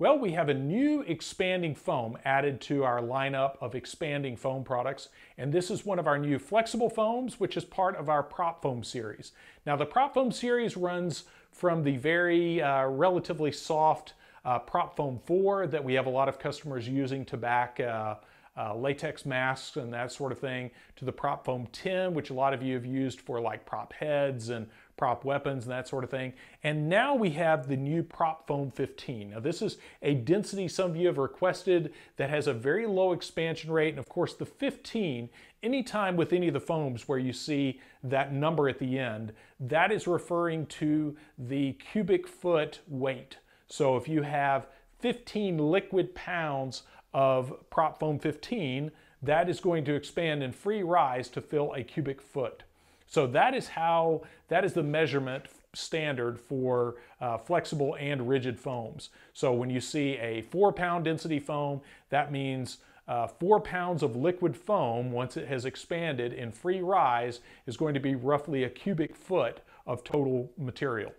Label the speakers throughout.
Speaker 1: Well, we have a new expanding foam added to our lineup of expanding foam products, and this is one of our new flexible foams, which is part of our prop foam series. Now, the prop foam series runs from the very uh, relatively soft uh, prop foam 4 that we have a lot of customers using to back uh, uh, latex masks and that sort of thing, to the prop foam 10, which a lot of you have used for like prop heads and prop weapons and that sort of thing. And now we have the new Prop Foam 15. Now this is a density some of you have requested that has a very low expansion rate. And of course the 15, anytime with any of the foams where you see that number at the end, that is referring to the cubic foot weight. So if you have 15 liquid pounds of Prop Foam 15, that is going to expand in free rise to fill a cubic foot. So that is how, that is the measurement standard for uh, flexible and rigid foams. So when you see a four pound density foam, that means uh, four pounds of liquid foam, once it has expanded in free rise, is going to be roughly a cubic foot of total material.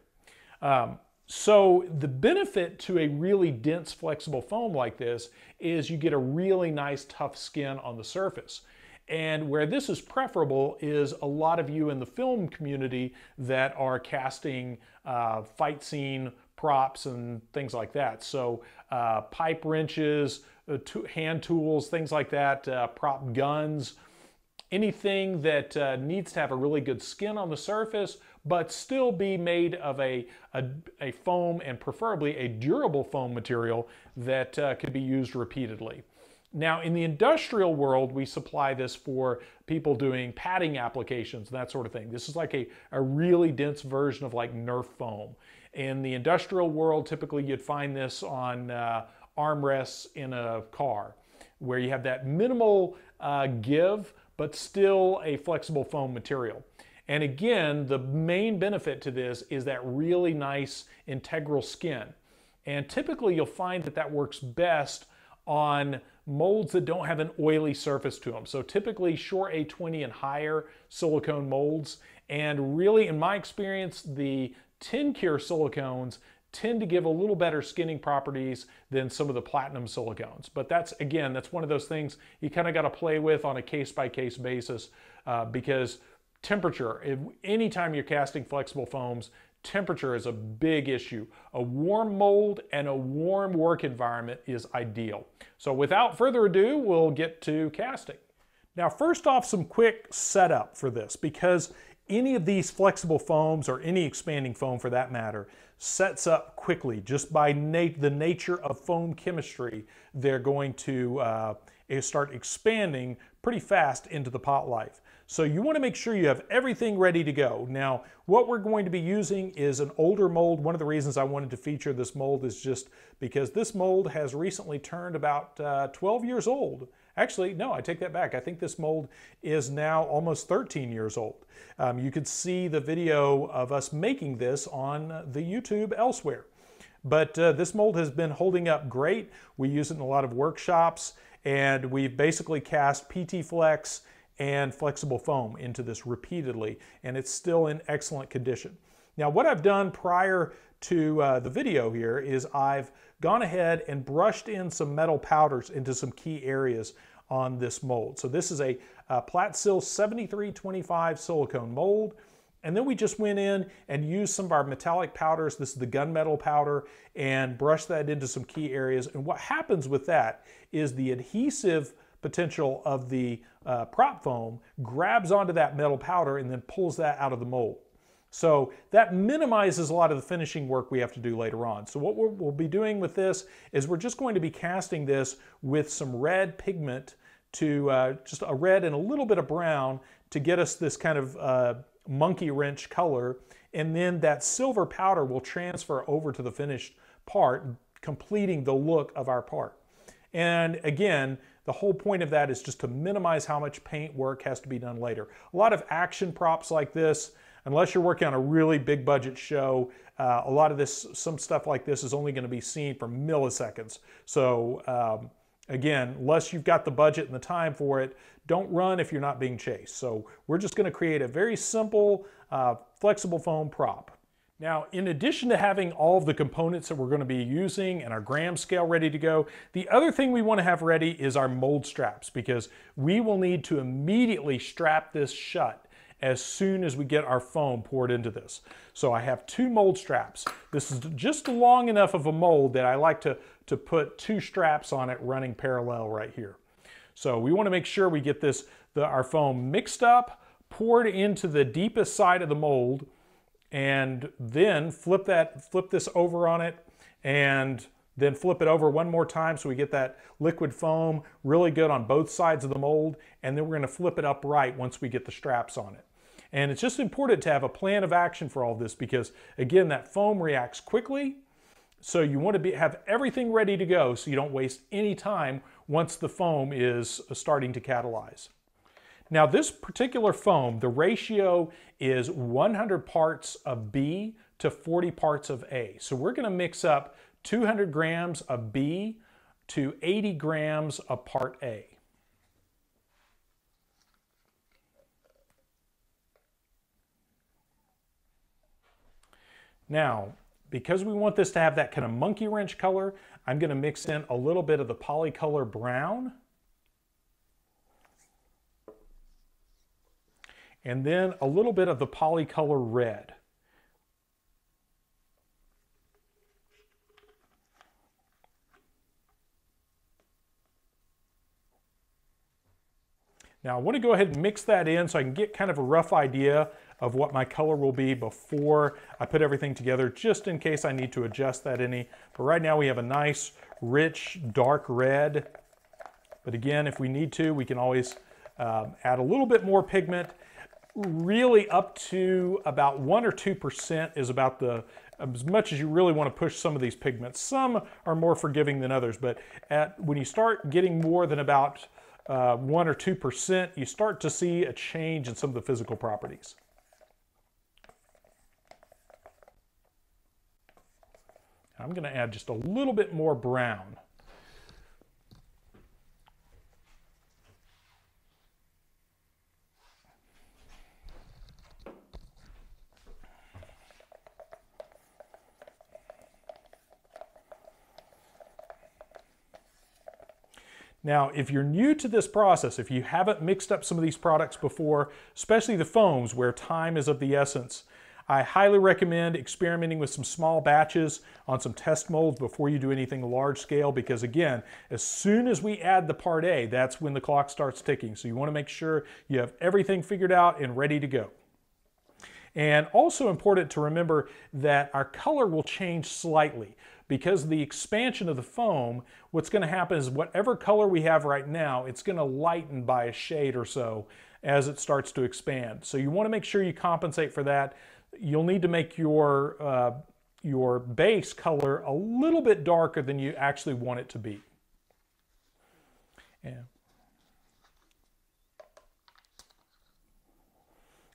Speaker 1: Um, so the benefit to a really dense flexible foam like this is you get a really nice tough skin on the surface. And where this is preferable is a lot of you in the film community that are casting uh, fight scene props and things like that. So uh, pipe wrenches, uh, hand tools, things like that, uh, prop guns, anything that uh, needs to have a really good skin on the surface, but still be made of a, a, a foam and preferably a durable foam material that uh, could be used repeatedly. Now, in the industrial world, we supply this for people doing padding applications and that sort of thing. This is like a, a really dense version of like Nerf foam. In the industrial world, typically you'd find this on uh, armrests in a car, where you have that minimal uh, give, but still a flexible foam material. And again, the main benefit to this is that really nice integral skin. And typically you'll find that that works best on molds that don't have an oily surface to them. So typically Shore A20 and higher silicone molds. And really, in my experience, the tin cure silicones tend to give a little better skinning properties than some of the platinum silicones. But that's, again, that's one of those things you kind of got to play with on a case-by-case -case basis uh, because temperature, if, anytime you're casting flexible foams, temperature is a big issue. A warm mold and a warm work environment is ideal. So without further ado, we'll get to casting. Now first off, some quick setup for this because any of these flexible foams or any expanding foam for that matter sets up quickly just by nat the nature of foam chemistry. They're going to uh, start expanding pretty fast into the pot life. So you want to make sure you have everything ready to go. Now, what we're going to be using is an older mold. One of the reasons I wanted to feature this mold is just because this mold has recently turned about uh, 12 years old. Actually, no, I take that back. I think this mold is now almost 13 years old. Um, you could see the video of us making this on the YouTube elsewhere. But uh, this mold has been holding up great. We use it in a lot of workshops and we've basically cast PT Flex and flexible foam into this repeatedly, and it's still in excellent condition. Now, what I've done prior to uh, the video here is I've gone ahead and brushed in some metal powders into some key areas on this mold. So this is a, a PlatSil 7325 silicone mold. And then we just went in and used some of our metallic powders. This is the gunmetal powder and brushed that into some key areas. And what happens with that is the adhesive potential of the uh, prop foam grabs onto that metal powder and then pulls that out of the mold. So that minimizes a lot of the finishing work we have to do later on. So what we'll be doing with this is we're just going to be casting this with some red pigment to uh, just a red and a little bit of brown to get us this kind of uh, monkey wrench color. And then that silver powder will transfer over to the finished part, completing the look of our part. And again, the whole point of that is just to minimize how much paint work has to be done later. A lot of action props like this, unless you're working on a really big budget show, uh, a lot of this, some stuff like this is only going to be seen for milliseconds. So um, again, unless you've got the budget and the time for it, don't run if you're not being chased. So we're just going to create a very simple, uh, flexible foam prop. Now, in addition to having all of the components that we're going to be using and our gram scale ready to go, the other thing we want to have ready is our mold straps because we will need to immediately strap this shut as soon as we get our foam poured into this. So I have two mold straps. This is just long enough of a mold that I like to, to put two straps on it running parallel right here. So we want to make sure we get this, the, our foam mixed up, poured into the deepest side of the mold, and then flip that, flip this over on it and then flip it over one more time so we get that liquid foam really good on both sides of the mold. And then we're gonna flip it upright once we get the straps on it. And it's just important to have a plan of action for all this because again, that foam reacts quickly. So you want to be, have everything ready to go so you don't waste any time once the foam is uh, starting to catalyze. Now this particular foam, the ratio is 100 parts of B to 40 parts of A. So we're gonna mix up 200 grams of B to 80 grams of part A. Now, because we want this to have that kind of monkey wrench color, I'm gonna mix in a little bit of the polycolor brown and then a little bit of the polycolor red. Now I want to go ahead and mix that in so I can get kind of a rough idea of what my color will be before I put everything together, just in case I need to adjust that any. But right now we have a nice, rich, dark red. But again, if we need to, we can always um, add a little bit more pigment really up to about 1 or 2% is about the as much as you really want to push some of these pigments. Some are more forgiving than others, but at, when you start getting more than about uh, 1 or 2%, you start to see a change in some of the physical properties. I'm going to add just a little bit more brown. Now, if you're new to this process, if you haven't mixed up some of these products before, especially the foams where time is of the essence, I highly recommend experimenting with some small batches on some test molds before you do anything large scale because again, as soon as we add the part A, that's when the clock starts ticking. So you wanna make sure you have everything figured out and ready to go. And also important to remember that our color will change slightly because the expansion of the foam, what's going to happen is whatever color we have right now, it's going to lighten by a shade or so as it starts to expand. So you want to make sure you compensate for that. You'll need to make your, uh, your base color a little bit darker than you actually want it to be. Yeah.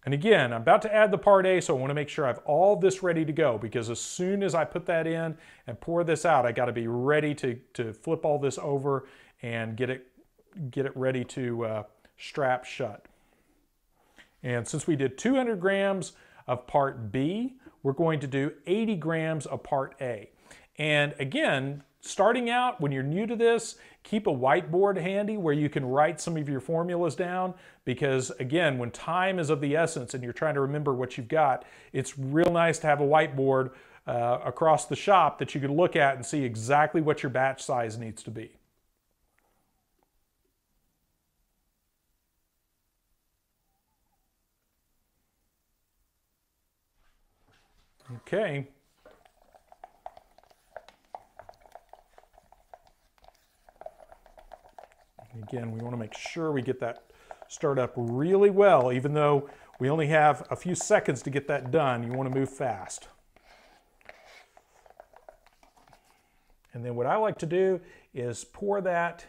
Speaker 1: And again, I'm about to add the part A, so I wanna make sure I have all this ready to go because as soon as I put that in and pour this out, I gotta be ready to, to flip all this over and get it, get it ready to uh, strap shut. And since we did 200 grams of part B, we're going to do 80 grams of part A. And again, starting out, when you're new to this, keep a whiteboard handy where you can write some of your formulas down because again, when time is of the essence and you're trying to remember what you've got, it's real nice to have a whiteboard uh, across the shop that you can look at and see exactly what your batch size needs to be. Okay, Again, we want to make sure we get that stirred up really well, even though we only have a few seconds to get that done. You want to move fast. And then what I like to do is pour that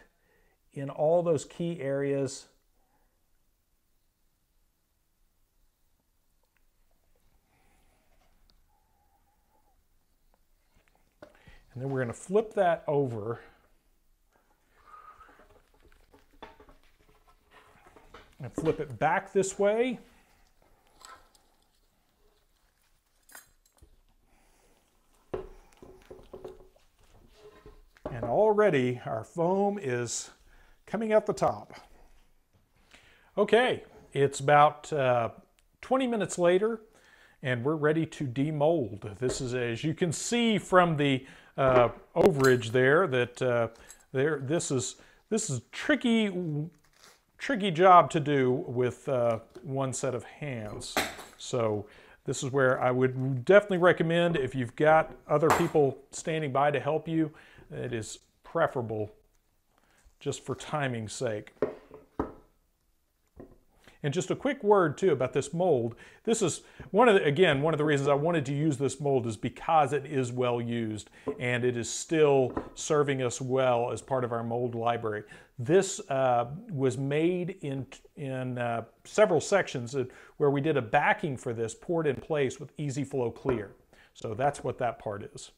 Speaker 1: in all those key areas And then we're going to flip that over And flip it back this way. And already our foam is coming out the top. Okay, it's about uh, 20 minutes later and we're ready to demold. This is, as you can see from the uh, overage there, that uh, there this is this is tricky tricky job to do with uh, one set of hands. So this is where I would definitely recommend if you've got other people standing by to help you, it is preferable just for timing's sake. And just a quick word too about this mold. This is one of the, again, one of the reasons I wanted to use this mold is because it is well used and it is still serving us well as part of our mold library. This uh, was made in, in uh, several sections where we did a backing for this poured in place with easy flow clear. So that's what that part is.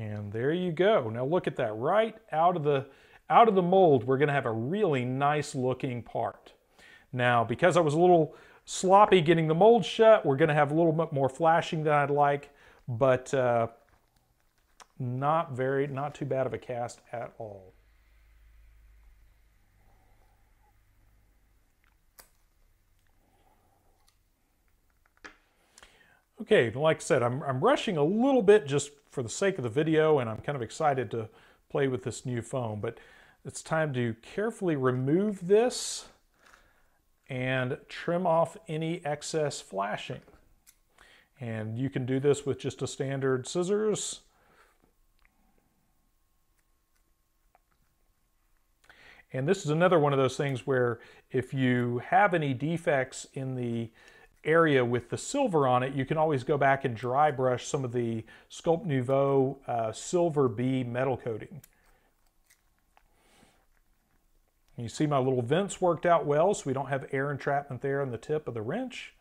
Speaker 1: And there you go. Now look at that, right out of the, out of the mold, we're gonna have a really nice looking part. Now, because I was a little sloppy getting the mold shut, we're gonna have a little bit more flashing than I'd like, but uh, not very, not too bad of a cast at all. Okay, like I said, I'm, I'm rushing a little bit just for the sake of the video, and I'm kind of excited to play with this new foam, but it's time to carefully remove this and trim off any excess flashing. And you can do this with just a standard scissors. And this is another one of those things where if you have any defects in the area with the silver on it, you can always go back and dry brush some of the Sculpt Nouveau uh, Silver B metal coating. You see my little vents worked out well so we don't have air entrapment there on the tip of the wrench.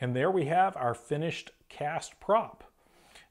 Speaker 1: And there we have our finished cast prop.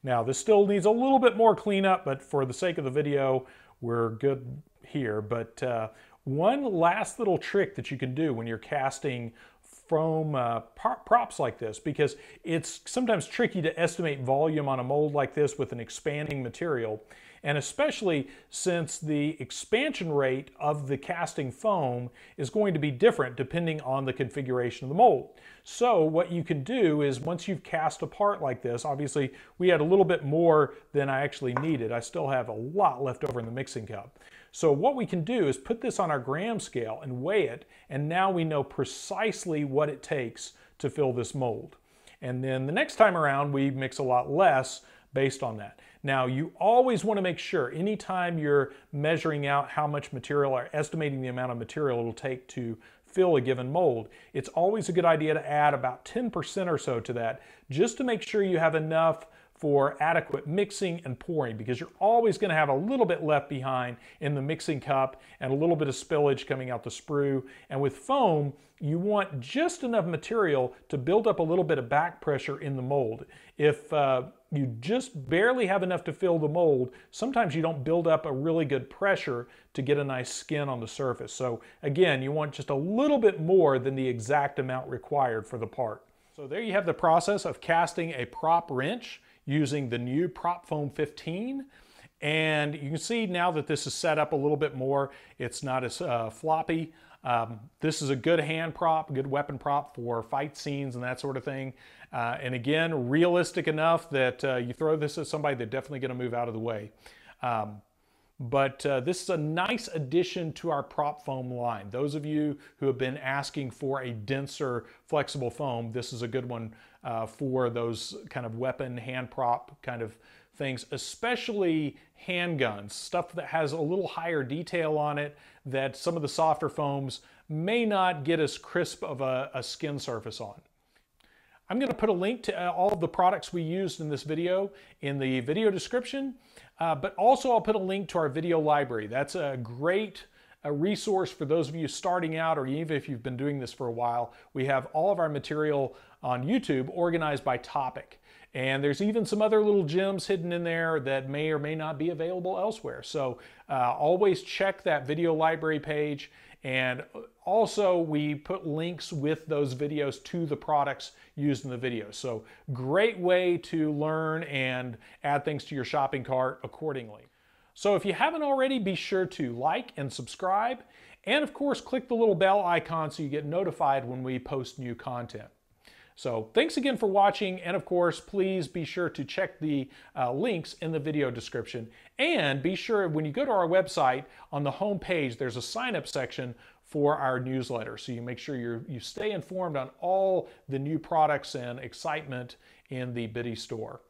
Speaker 1: Now this still needs a little bit more cleanup, but for the sake of the video, we're good here. But uh, one last little trick that you can do when you're casting foam uh, props like this because it's sometimes tricky to estimate volume on a mold like this with an expanding material and especially since the expansion rate of the casting foam is going to be different depending on the configuration of the mold. So what you can do is once you've cast a part like this, obviously we had a little bit more than I actually needed. I still have a lot left over in the mixing cup. So what we can do is put this on our gram scale and weigh it, and now we know precisely what it takes to fill this mold. And then the next time around, we mix a lot less based on that. Now, you always want to make sure anytime you're measuring out how much material or estimating the amount of material it'll take to fill a given mold, it's always a good idea to add about 10% or so to that just to make sure you have enough for adequate mixing and pouring because you're always going to have a little bit left behind in the mixing cup and a little bit of spillage coming out the sprue. And with foam, you want just enough material to build up a little bit of back pressure in the mold. If uh, you just barely have enough to fill the mold, sometimes you don't build up a really good pressure to get a nice skin on the surface. So again, you want just a little bit more than the exact amount required for the part. So there you have the process of casting a prop wrench using the new Prop Foam 15. And you can see now that this is set up a little bit more, it's not as uh, floppy. Um, this is a good hand prop, good weapon prop for fight scenes and that sort of thing. Uh, and again, realistic enough that uh, you throw this at somebody, they're definitely gonna move out of the way. Um, but uh, this is a nice addition to our prop foam line. Those of you who have been asking for a denser, flexible foam, this is a good one uh, for those kind of weapon, hand prop kind of things, especially handguns, stuff that has a little higher detail on it that some of the softer foams may not get as crisp of a, a skin surface on. I'm going to put a link to uh, all of the products we used in this video in the video description, uh, but also I'll put a link to our video library. That's a great a resource for those of you starting out or even if you've been doing this for a while. We have all of our material on YouTube organized by topic. And there's even some other little gems hidden in there that may or may not be available elsewhere. So uh, always check that video library page And also we put links with those videos to the products used in the video. So great way to learn and add things to your shopping cart accordingly. So if you haven't already, be sure to like and subscribe. And of course, click the little bell icon so you get notified when we post new content. So thanks again for watching. And of course, please be sure to check the uh, links in the video description. And be sure when you go to our website, on the home page, there's a sign up section for our newsletter. So you make sure you you stay informed on all the new products and excitement in the BITY store.